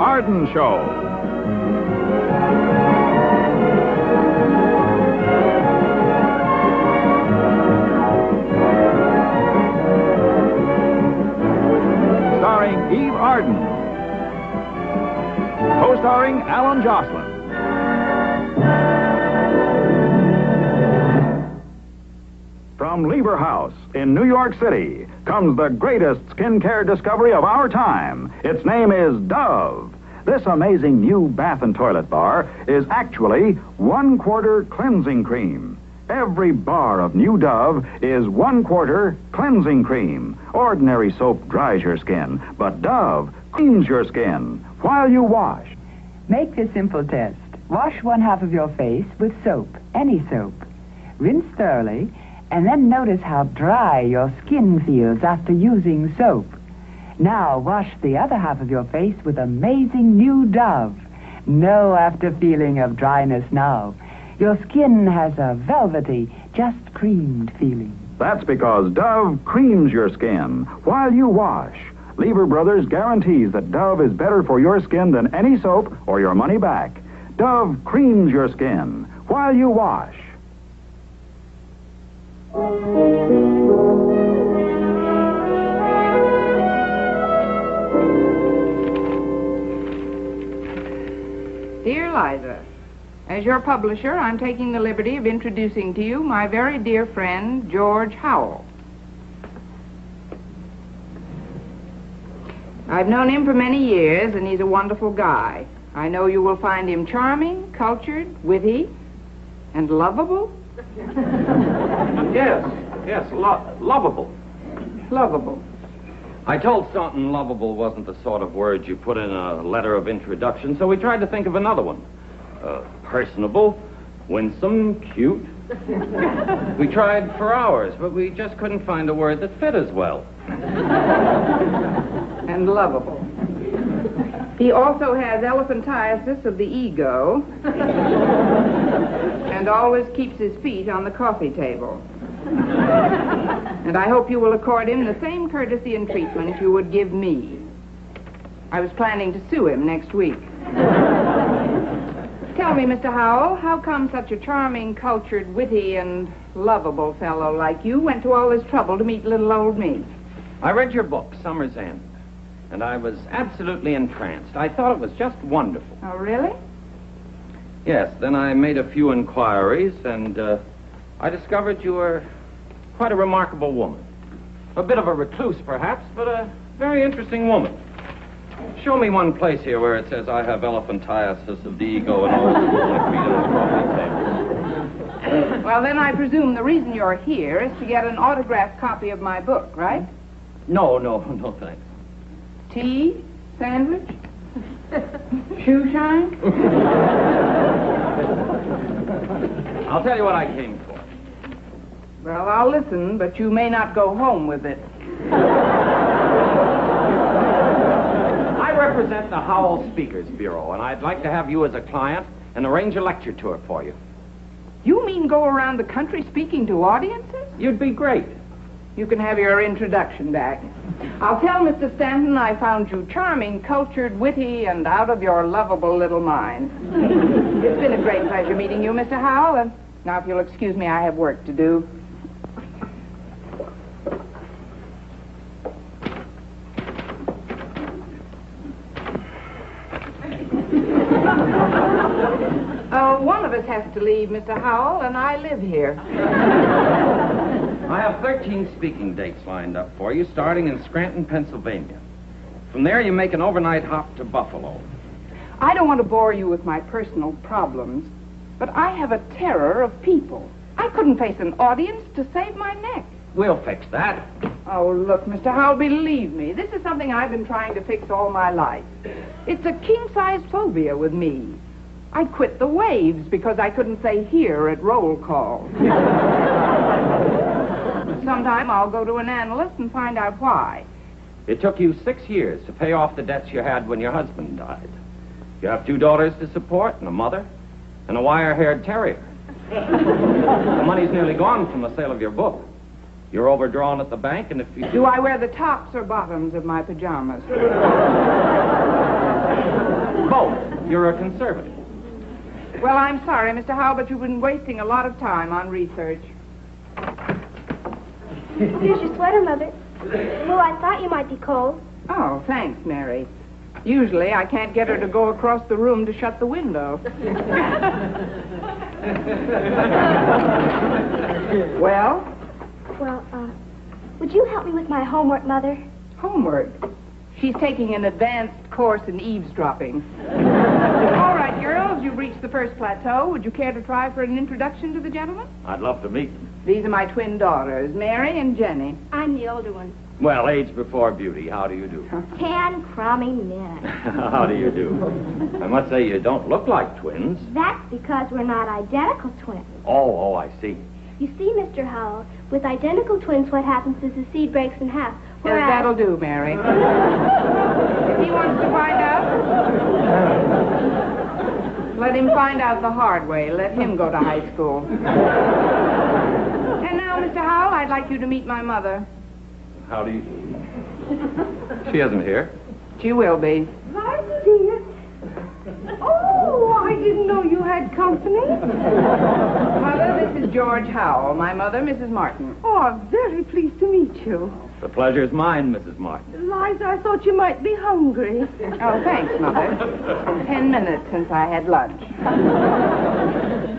Arden Show. Starring Eve Arden. Co-starring Allyn Joslyn. From Lever House in New York City comes the greatest skincare discovery of our time. Its name is Dove. This amazing new bath and toilet bar is actually one quarter cleansing cream. Every bar of new Dove is one quarter cleansing cream. Ordinary soap dries your skin, but Dove cleans your skin while you wash. Make this simple test. Wash one half of your face with soap, any soap. Rinse thoroughly, and then notice how dry your skin feels after using soap. Now wash the other half of your face with amazing new Dove. No after feeling of dryness now. Your skin has a velvety, just creamed feeling. That's because Dove creams your skin while you wash. Lever Brothers guarantees that Dove is better for your skin than any soap or your money back. Dove creams your skin while you wash. Dear Liza, as your publisher, I'm taking the liberty of introducing to you my very dear friend, George Howell. I've known him for many years, and he's a wonderful guy. I know you will find him charming, cultured, witty, and lovable. Yes, yes, lo- lovable. Lovable. I told Staunton lovable wasn't the sort of word you put in a letter of introduction, so we tried to think of another one. Uh, personable, winsome, cute. we tried for hours, but we just couldn't find a word that fit as well. and lovable. He also has elephantiasis of the ego and always keeps his feet on the coffee table. And I hope you will accord him the same courtesy and treatment you would give me. I was planning to sue him next week. Tell me, Mr. Howell, how come such a charming, cultured, witty, and lovable fellow like you went to all this trouble to meet little old me? I read your book, Summer's End, and I was absolutely entranced. I thought it was just wonderful. Oh, really? Yes, then I made a few inquiries, and uh, I discovered you were quite a remarkable woman. A bit of a recluse, perhaps, but a very interesting woman. Show me one place here where it says I have elephantiasis of the ego and all my feet on the. Well, then I presume the reason you're here is to get an autographed copy of my book, right? No, no, no, thanks. Tea? Sandwich? Shoe shine? I'll tell you what I came for. Well, I'll listen, but you may not go home with it. I represent the Howell Speakers Bureau, and I'd like to have you as a client and arrange a lecture tour for you. You mean go around the country speaking to audiences? You'd be great. You can have your introduction back. I'll tell Mr. Stanton I found you charming, cultured, witty, and out of your lovable little mind. it's been a great pleasure meeting you, Mr. Howell, and now if you'll excuse me, I have work to do. Uh, one of us has to leave, Mr. Howell, and I live here. I have 13 speaking dates lined up for you, starting in Scranton, Pennsylvania. From there, you make an overnight hop to Buffalo. I don't want to bore you with my personal problems, but I have a terror of people. I couldn't face an audience to save my neck. We'll fix that. Oh, look, Mr. Howell, believe me, this is something I've been trying to fix all my life. It's a king-size phobia with me. I quit the WAVES because I couldn't say here at roll call. Sometime I'll go to an analyst and find out why. It took you six years to pay off the debts you had when your husband died. You have two daughters to support and a mother and a wire-haired terrier. the money's nearly gone from the sale of your book. You're overdrawn at the bank, and if you... Do I wear the tops or bottoms of my pajamas? both. You're a conservative. Well, I'm sorry, Mr. Howe, but you've been wasting a lot of time on research. Here's your sweater, Mother. Oh, I thought you might be cold. Oh, thanks, Mary. Usually I can't get her to go across the room to shut the window. well, Well, uh, would you help me with my homework, Mother? homework. She's taking an advanced course in eavesdropping. All right, you've reached the first plateau. Would you care to try for an introduction to the gentleman? I'd love to meet them. These are my twin daughters, Mary and Jenny. I'm the older one. Well, age before beauty. How do you do? Ten crummy minutes. How do you do? I must say you don't look like twins. That's because we're not identical twins. Oh, oh, I see. You see, Mr. Howell, with identical twins, what happens is the seed breaks in half. Yes, Whereas... that'll do, Mary. if he wants to find out, let him find out the hard way. Let him go to high school. and now, Mr. Howell, I'd like you to meet my mother. How do you... She isn't here. She will be. Martha, dear. Oh, I didn't know you had company. Mother, this is George Howell. My mother, Mrs. Martin. Oh, I'm very pleased to meet you. The pleasure's mine, Mrs. Martin. Liza, I thought you might be hungry. Oh, thanks, Mother. Ten minutes since I had lunch.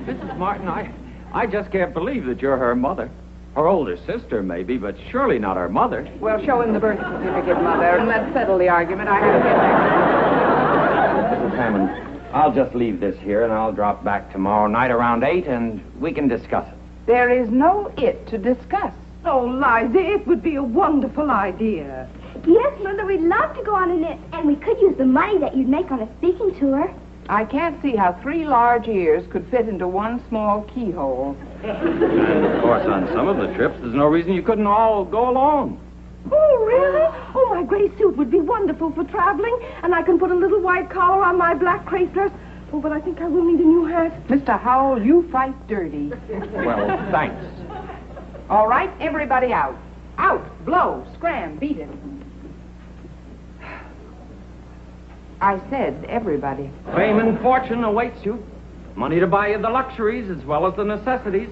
Mrs. Martin, I, I just can't believe that you're her mother. Her older sister, maybe, but surely not her mother. Well, show him the birth certificate, Mother, and let's settle the argument. I have to get back. Mrs. Hammond, I'll just leave this here and I'll drop back tomorrow night around 8 and we can discuss it. There is no it to discuss. Oh, Liza, it would be a wonderful idea. Yes, Mother, we'd love to go on a knit, and we could use the money that you'd make on a speaking tour. I can't see how three large ears could fit into one small keyhole. And, of course, on some of the trips, there's no reason you couldn't all go along. Oh, really? Oh, my gray suit would be wonderful for traveling, and I can put a little white collar on my black crepe dress. Oh, but I think I will need a new hat. Mr. Howell, you fight dirty. Well, thanks. All right, everybody out. Out, blow, scram, beat it. I said everybody. Fame and fortune awaits you. Money to buy you the luxuries as well as the necessities.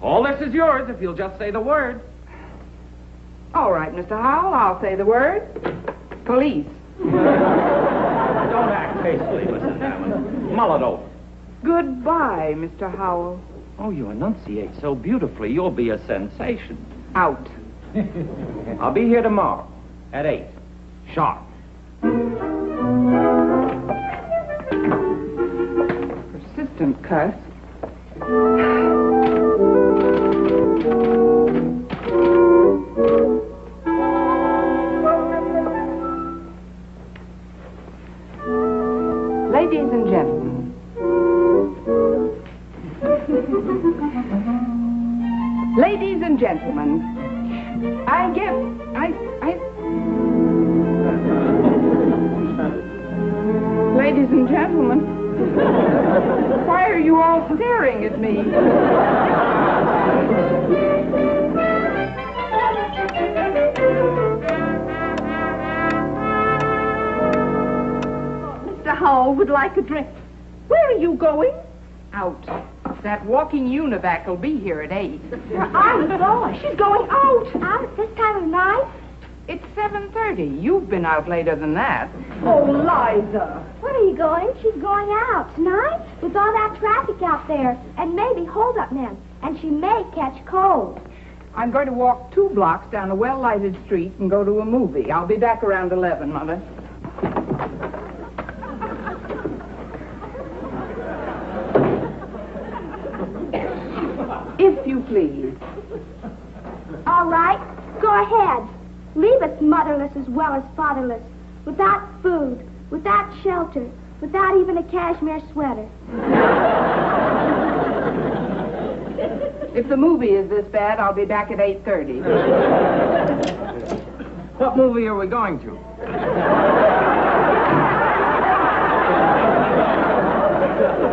All this is yours if you'll just say the word. All right, Mr. Howell, I'll say the word. Police. Don't act hastily, Mrs. Hammond. Mull it over. Goodbye, Mr. Howell. Oh, you enunciate so beautifully, you'll be a sensation. Out. I'll be here tomorrow at 8. Sharp. Persistent cuss. Mr. Howell would like a drink. Where are you going? Out. That walking univac will be here at eight. Where are you going? She's going out. Out at this time of night? It's seven thirty. You've been out later than that. Oh, Liza. Where are you going? She's going out tonight with all that traffic out there, and maybe hold-up men, and she may catch cold. I'm going to walk two blocks down a well-lighted street and go to a movie. I'll be back around eleven, Mother. If you please. All right, go ahead. Leave us motherless as well as fatherless, without food, without shelter, without even a cashmere sweater. If the movie is this bad, I'll be back at eight thirty. What movie are we going to?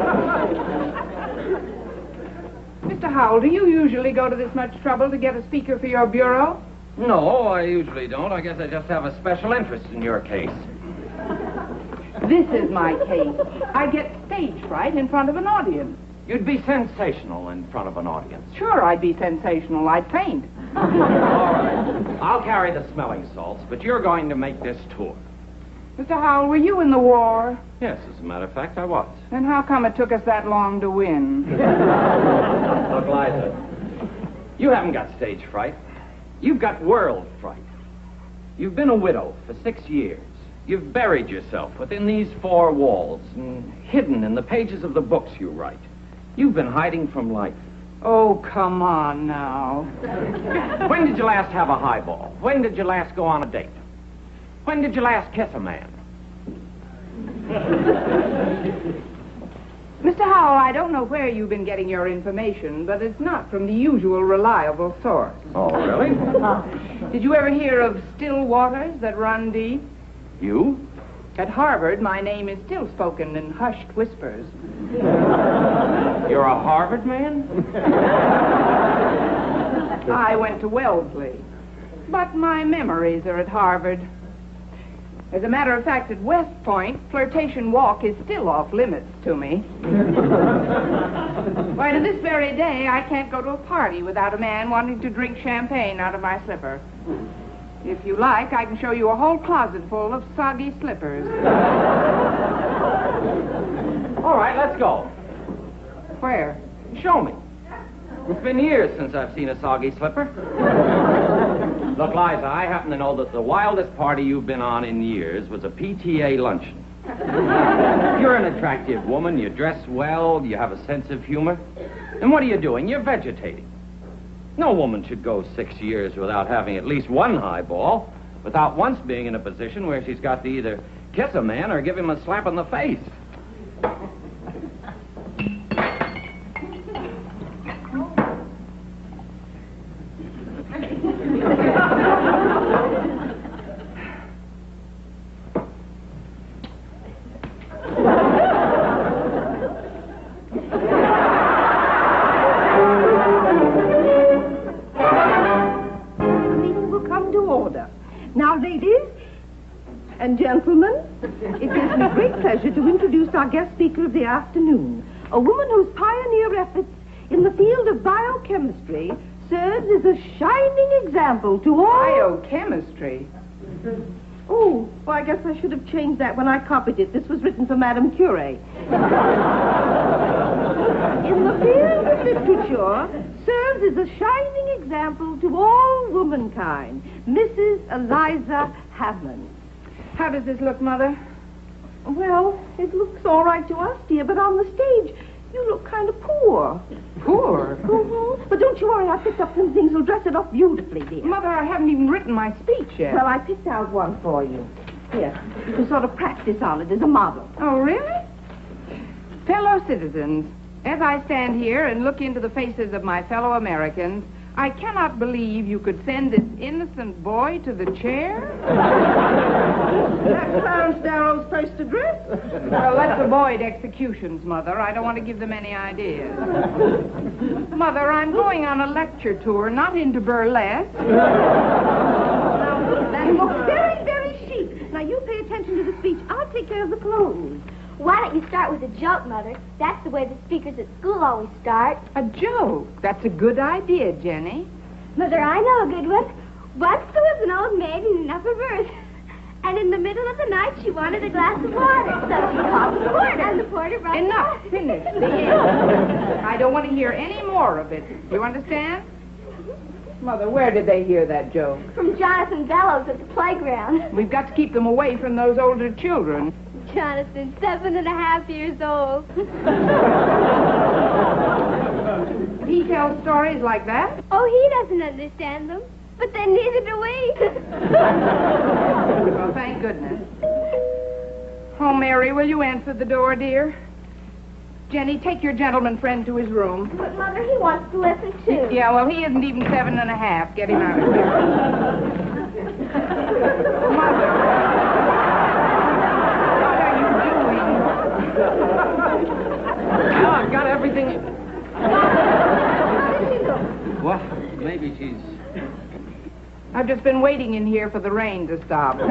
Mr. Howell, do you usually go to this much trouble to get a speaker for your bureau? No, I usually don't. I guess I just have a special interest in your case. This is my case. I get stage fright in front of an audience. You'd be sensational in front of an audience. Sure, I'd be sensational. I'd faint. All right. I'll carry the smelling salts, but you're going to make this tour. Mr. Howell, were you in the war? Yes, as a matter of fact, I was. Then how come it took us that long to win? Look, Liza, you haven't got stage fright. You've got world fright. You've been a widow for six years. You've buried yourself within these four walls and hidden in the pages of the books you write. You've been hiding from life. Oh, come on now. When did you last have a highball? When did you last go on a date? When did you last kiss a man? Mr. Howell, I don't know where you've been getting your information, but it's not from the usual reliable source. Oh, really? Did you ever hear of still waters that run deep? You? At Harvard, my name is still spoken in hushed whispers. You're a Harvard man? I went to Wellesley, but my memories are at Harvard. As a matter of fact, at West Point, Flirtation Walk is still off limits to me. Why, to this very day, I can't go to a party without a man wanting to drink champagne out of my slipper. If you like, I can show you a whole closet full of soggy slippers. All right, let's go. Where? Show me. It's been years since I've seen a soggy slipper. Look, Liza, I happen to know that the wildest party you've been on in years was a PTA luncheon. You're an attractive woman. You dress well. You have a sense of humor. And what are you doing? You're vegetating. No woman should go six years without having at least one highball, without once being in a position where she's got to either kiss a man or give him a slap in the face. Our guest speaker of the afternoon, a woman whose pioneer efforts in the field of biochemistry serves as a shining example to all. Biochemistry. Oh, well, I guess I should have changed that when I copied it. This was written for Madame Curie. In the field of literature, serves as a shining example to all womankind, Mrs. Eliza Hammond. How does this look, Mother? Well, it looks all right to us, dear, but on the stage, you look kind of poor. Poor. Mhm. But don't you worry, I picked up some things that'll dress it up beautifully, dear. Mother, I haven't even written my speech yet. Well, I picked out one for you. Here, you can sort of practice on it as a model. Oh, really? Fellow citizens, as I stand here and look into the faces of my fellow Americans, I cannot believe you could send this innocent boy to the chair. that Clarence Darrow's first address. Well, let's avoid executions, Mother. I don't want to give them any ideas. Mother, I'm going on a lecture tour, not into burlesque. That looks very, very chic. Now, you pay attention to the speech. I'll take care of the clothes. Why don't you start with a joke, Mother? That's the way the speakers at school always start. A joke. That's a good idea, Jenny. Mother, I know a good one. Once there was an old maid in an upper berth. And in the middle of the night, she wanted a glass of water. So she called the porter, and the porter brought Enough. the Finish. The end. I don't want to hear any more of it. You understand? Mother, where did they hear that joke? From Jonathan Bellows at the playground. We've got to keep them away from those older children. Jonathan, seven and a half years old. He tells stories like that? Oh, he doesn't understand them. But then neither do we. Well, thank goodness. Oh, Mary, will you answer the door, dear? Jenny, take your gentleman friend to his room. but, Mother, he wants to listen, too. Yeah, well, he isn't even seven and a half. Get him out of here. Mother. What are you doing? Well, I've got everything. How did she look? Well, maybe she's. I've just just been waiting in here for the rain to stop. Oh,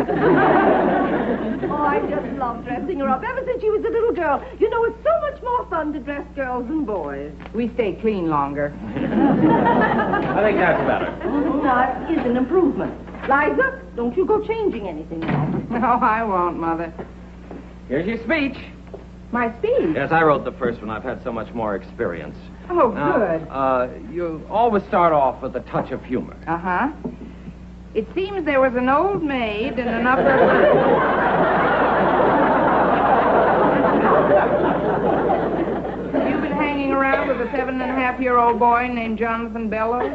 I just love dressing her up ever since she was a little girl. You know, it's so much more fun to dress girls than boys. We stay clean longer. I think that's better. Oh, that is an improvement. Liza, don't you go changing anything now. No, I won't, Mother. Here's your speech. My speech? Yes, I wrote the first one. I've had so much more experience. Oh, Now, good. Uh, you always start off with a touch of humor. Uh huh. It seems there was an old maid in an upper. You've been hanging around with a seven and a half year old boy named Jonathan Bellows?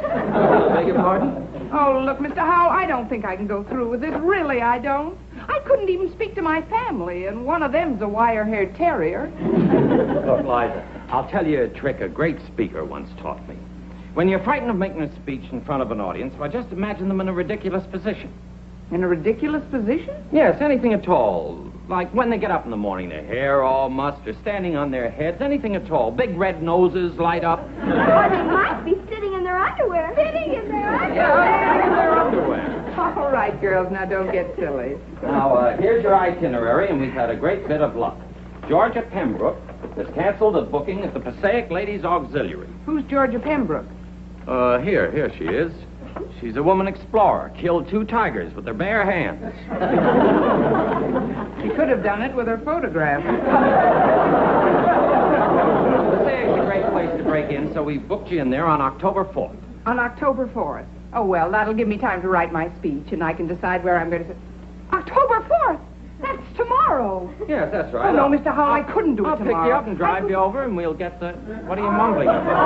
Beg your pardon? Oh, look, Mr. Howell, I don't think I can go through with this. Really, I don't. I couldn't even speak to my family, and one of them's a wire haired terrier. Look, Liza, I'll tell you a trick a great speaker once taught me. When you're frightened of making a speech in front of an audience, why, just imagine them in a ridiculous position. In a ridiculous position? Yes, anything at all. Like when they get up in the morning, their hair all mussed, or standing on their heads, anything at all. Big red noses light up. Or they might be sitting in their underwear. Sitting in their Yeah, their underwear. All right, girls, now don't get silly. Now, uh, here's your itinerary, and we've had a great bit of luck. Georgia Pembroke has canceled a booking at the Passaic Ladies Auxiliary. Who's Georgia Pembroke? Uh, here, here she is. She's a woman explorer, killed two tigers with her bare hands. She could have done it with her photograph. Passaic's a great place to break in, so we've booked you in there on October 4th. On October 4th. Oh, well, that'll give me time to write my speech, and I can decide where I'm going to. October 4th? That's tomorrow. Yes, that's Oh, right. no, I'll- Mr. Howell, I couldn't do it I'll pick you up and drive you over, and we'll get the. What are you mumbling Oh, about?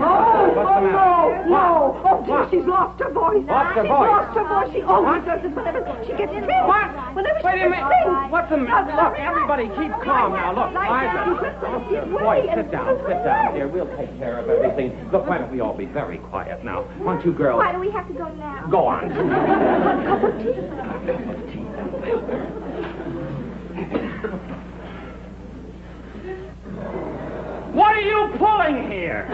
oh, What's the matter? Oh, no, no. Oh, dear, she's lost her voice. Lost her she's voice? lost her voice. She always does this whenever she gets tense. What? Whenever she Wait a minute. tense. What's the matter? Look, everybody, keep calm now. Look, Liza. Oh, boy, sit down, sit down, dear. We'll take care of everything. Look, why don't we all be very quiet now? Why don't you girls Why do we have to go now? go on? What are you pulling here?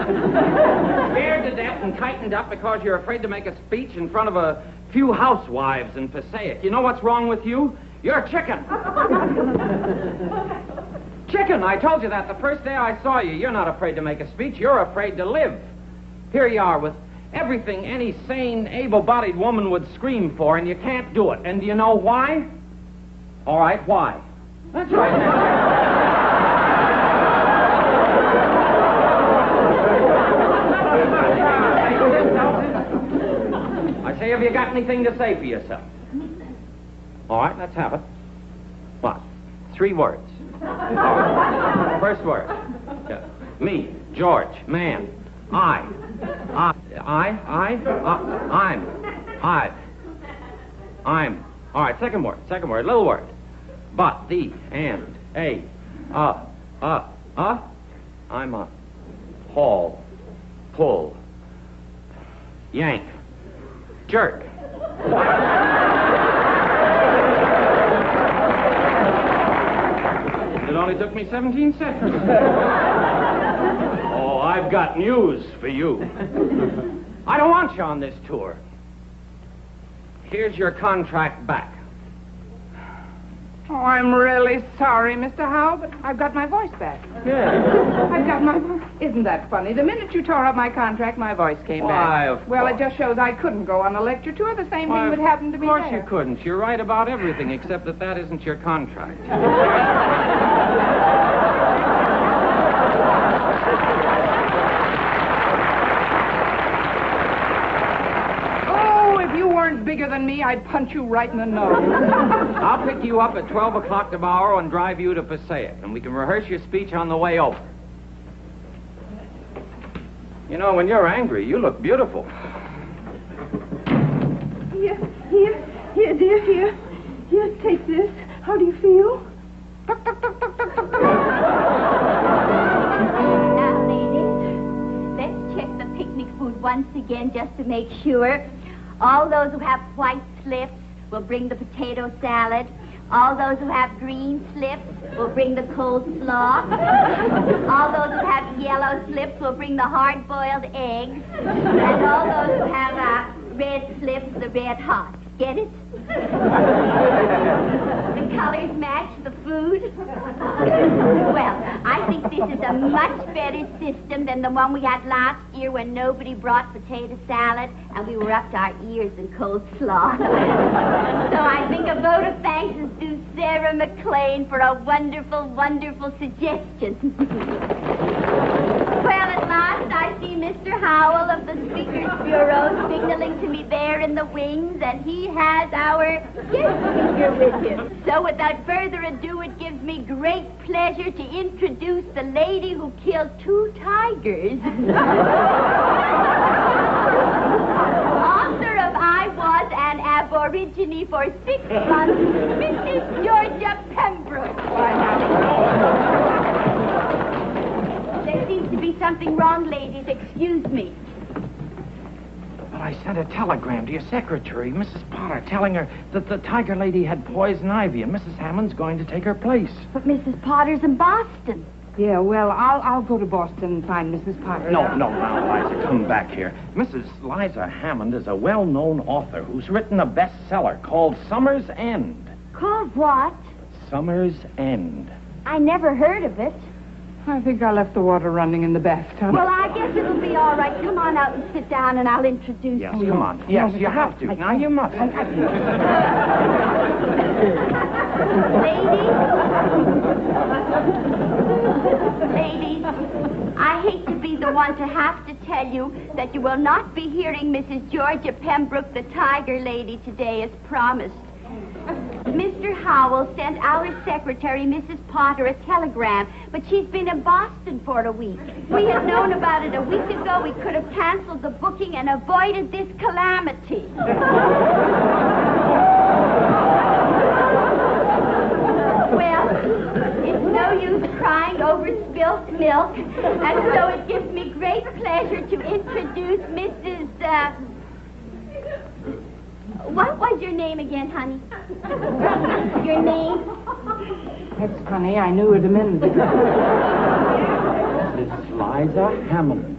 Scared to death and tightened up because you're afraid to make a speech in front of a few housewives in Passaic. You know what's wrong with you? You're a chicken. chicken, I told you that the first day I saw you. You're not afraid to make a speech. You're afraid to live. Here you are with everything any sane, able-bodied woman would scream for, and you can't do it. And do you know why? All right, why? That's right. I say, have you got anything to say for yourself? All right, let's have it. What? Three words. Right. First word. Yeah. Me, George, man. I. I. I. I. Uh, I'm. I. I'm. All right, second word. Second word. Little word. But, the, and, a, uh, uh, uh. I'm a haul, pull, yank, jerk. It only took me 17 seconds. oh, I've got news for you. I don't want you on this tour. Here's your contract back. Oh, I'm really sorry, Mr. Howe, but I've got my voice back. Yeah. I've got my voice. Isn't that funny? The minute you tore up my contract, my voice came Why, back. of well, course. it just shows I couldn't go on a lecture tour. The same Why, thing would happen to me Of course there. you couldn't. You're right about everything except that that isn't your contract. Oh, if you weren't bigger than me, I'd punch you right in the nose. I'll pick you up at 12 o'clock tomorrow and drive you to Passaic, and we can rehearse your speech on the way over. You know, when you're angry, you look beautiful. Here, here, here, dear, here. Here, take this. How do you feel? Now, ladies, let's check the picnic food once again just to make sure. All those who have white slips will bring the potato salad. All those who have green slips will bring the coleslaw. all those who have yellow slips will bring the hard-boiled eggs. And all those who have uh, red slips the red hot. Get it? the colors match the food. well, I think this is a much better system than the one we had last year when nobody brought potato salad and we were up to our ears in coleslaw. so I think a vote of thanks is due Sarah McLean for a wonderful, wonderful suggestion. Well, at last I see Mr. Howell of the Speaker's Bureau signaling to me there in the wings, and he has our guest speaker with him. So without further ado, it gives me great pleasure to introduce the lady who killed two tigers. Author of I Was an Aborigine for Six Months, Mrs. Georgia Pembroke. Be something wrong, ladies. Excuse me. But I sent a telegram to your secretary, Mrs. Potter, telling her that the tiger lady had poison ivy and Mrs. Hammond's going to take her place. But Mrs. Potter's in Boston. Yeah, well, I'll I'll go to Boston and find Mrs. Potter. No, no, now, Liza, come back here. Mrs. Liza Hammond is a well-known author who's written a bestseller called Summer's End. Called what? Summer's End. I never heard of it. I think I left the water running in the bathtub. Well, I guess it'll be all right. Come on out and sit down, and I'll introduce you. Yes, you. come on. Yes, you have to. Now you must. Ladies, ladies, I hate to be the one to have to tell you that you will not be hearing Mrs. Georgia Pembroke, the tiger lady, today as promised. Mr. Howell sent our secretary, Mrs. Potter, a telegram, but she's been in Boston for a week. We had known about it a week ago. We could have canceled the booking and avoided this calamity. Well, it's no use crying over spilt milk, and so it gives me great pleasure to introduce Mrs. Uh... What was your name again, honey? Your name? That's funny. I knew it a minute ago. Mrs. Liza Hammond.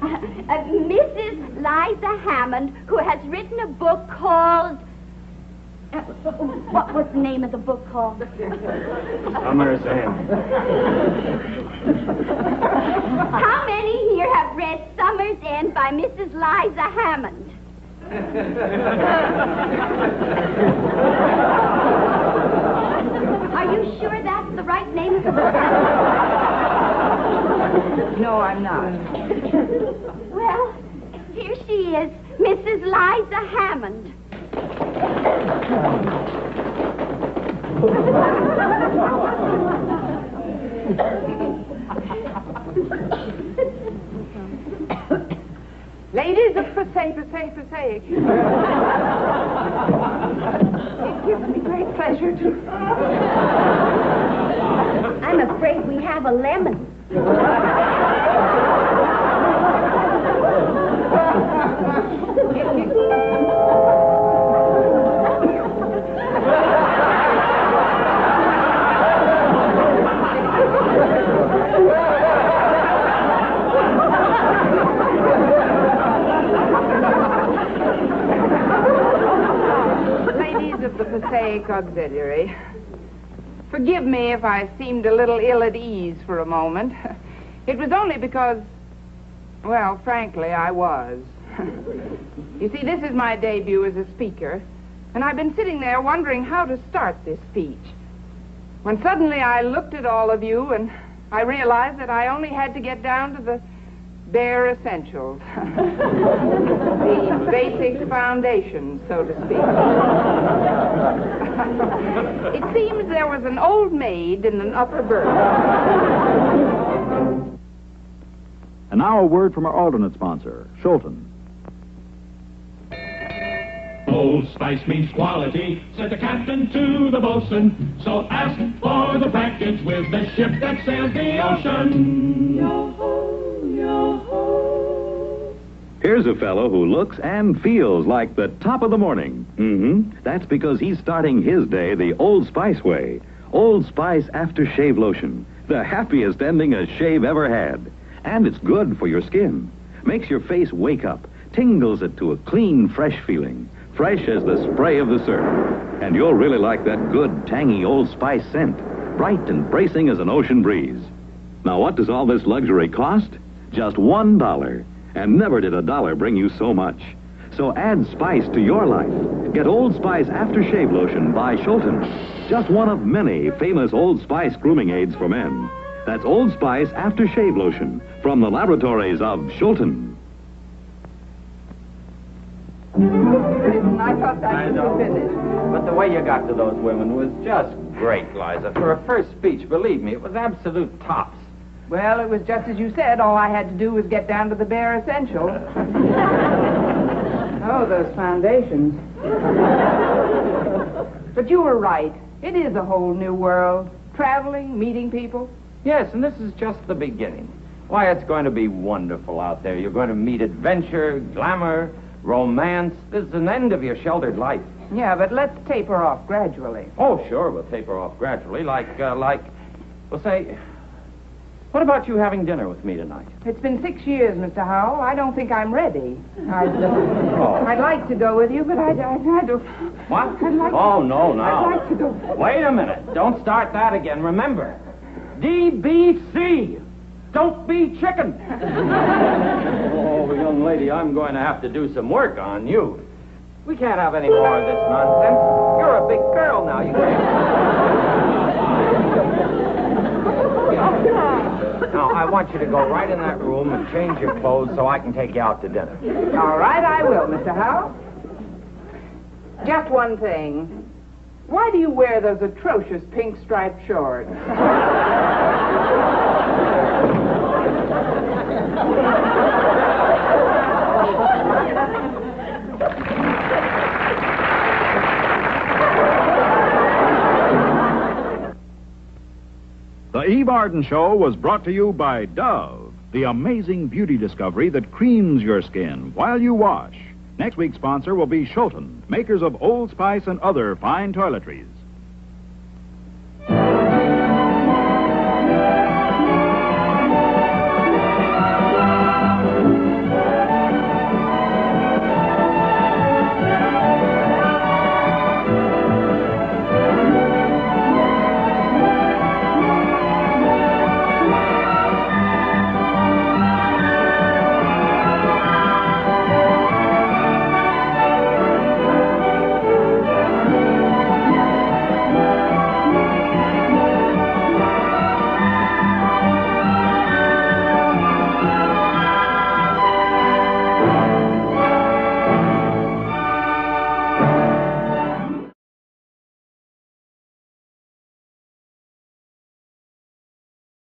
Uh, uh, Mrs. Liza Hammond, who has written a book called. Uh, what was the name of the book called? Summer's End. How many here have read Summer's End by Mrs. Liza Hammond? Are you sure that's the right name of the book? No, I'm not. Well, here she is, Mrs. Liza Hammond. Ladies of Passaic, Passaic, Passaic. it gives me great pleasure to. I'm afraid we have a lemon. The Passaic Auxiliary, forgive me if I seemed a little ill at ease for a moment. It was only because, well, frankly, I was. you see, this is my debut as a speaker, and I've been sitting there wondering how to start this speech. When suddenly I looked at all of you and I realized that I only had to get down to the bare essentials. the basic foundation, so to speak. it seems there was an old maid in an upper berth. And now a word from our alternate sponsor, Shulton. Old Spice means quality, said the captain to the bosun. So ask for the package with the ship that sails the ocean. Here's a fellow who looks and feels like the top of the morning. Mm-hmm. That's because he's starting his day the Old Spice way. Old Spice Aftershave Lotion. The happiest ending a shave ever had. And it's good for your skin. Makes your face wake up. tingles it to a clean, fresh feeling, fresh as the spray of the surf. And you'll really like that good, tangy Old Spice scent, bright and bracing as an ocean breeze. Now, what does all this luxury cost? Just one dollar. And never did a dollar bring you so much. So add spice to your life. Get Old Spice Aftershave Lotion by Shulton. Just one of many famous Old Spice grooming aids for men. That's Old Spice Aftershave Lotion from the laboratories of Shulton. I thought that I was know. finished. But the way you got to those women was just great, Liza. For a first speech, believe me, it was absolute tops. Well, it was just as you said. All I had to do was get down to the bare essentials. oh, those foundations. but you were right. It is a whole new world. Traveling, meeting people. Yes, and this is just the beginning. Why, it's going to be wonderful out there. You're going to meet adventure, glamour, romance. This is an end of your sheltered life. Yeah, but let's taper off gradually. Oh, sure, we'll taper off gradually, like, uh, like, we'll say, what about you having dinner with me tonight? It's been six years, Mr. Howell. I don't think I'm ready. I'd, uh, Oh. I'd like to go with you, but I, I, I don't. What? I'd like Oh, no, no. I'd like to go. Wait a minute. Don't start that again. Remember, DBC. Don't be chicken. oh, young lady, I'm going to have to do some work on you. We can't have any more of this nonsense. You're a big girl now. You can't. Now, I want you to go right in that room and change your clothes so I can take you out to dinner. All right, I will, Mr. Howell. Just one thing. Why do you wear those atrocious pink striped shorts? The Eve Arden Show was brought to you by Dove, the amazing beauty discovery that creams your skin while you wash. Next week's sponsor will be Shulton, makers of Old Spice and other fine toiletries.